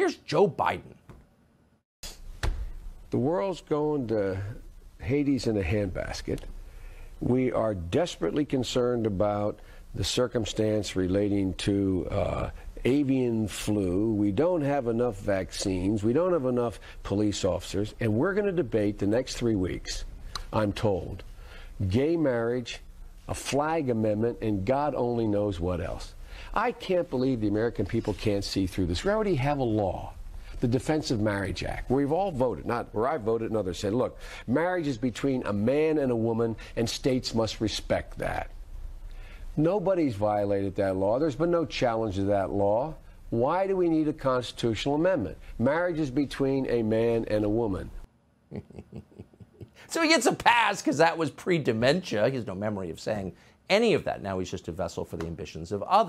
Here's Joe Biden. The world's going to Hades in a handbasket. We are desperately concerned about the circumstance relating to uh, avian flu. We don't have enough vaccines. We don't have enough police officers. And we're going to debate the next three weeks, I'm told, gay marriage, a flag amendment, and God only knows what else. I can't believe the American people can't see through this. We already have a law the Defense of Marriage Act, where we've all voted, not where I voted and others said, look, marriage is between a man and a woman, and states must respect that. Nobody's violated that law. There's been no challenge to that law. Why do we need a constitutional amendment? Marriage is between a man and a woman. so he gets a pass because that was pre dementia. He has no memory of saying any of that. Now he's just a vessel for the ambitions of others.